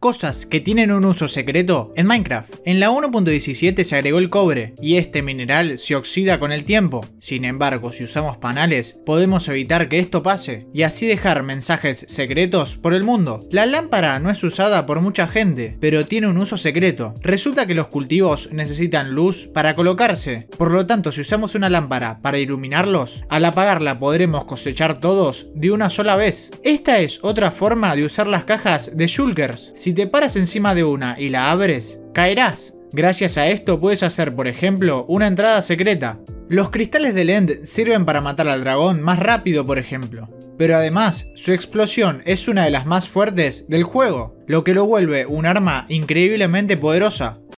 Cosas que tienen un uso secreto en Minecraft. En la 1.17 se agregó el cobre y este mineral se oxida con el tiempo. Sin embargo, si usamos panales, podemos evitar que esto pase y así dejar mensajes secretos por el mundo. La lámpara no es usada por mucha gente, pero tiene un uso secreto. Resulta que los cultivos necesitan luz para colocarse. Por lo tanto, si usamos una lámpara para iluminarlos, al apagarla podremos cosechar todos de una sola vez. Esta es otra forma de usar las cajas de Shulkers. Si te paras encima de una y la abres, caerás. Gracias a esto puedes hacer, por ejemplo, una entrada secreta. Los cristales de End sirven para matar al dragón más rápido, por ejemplo. Pero además, su explosión es una de las más fuertes del juego, lo que lo vuelve un arma increíblemente poderosa.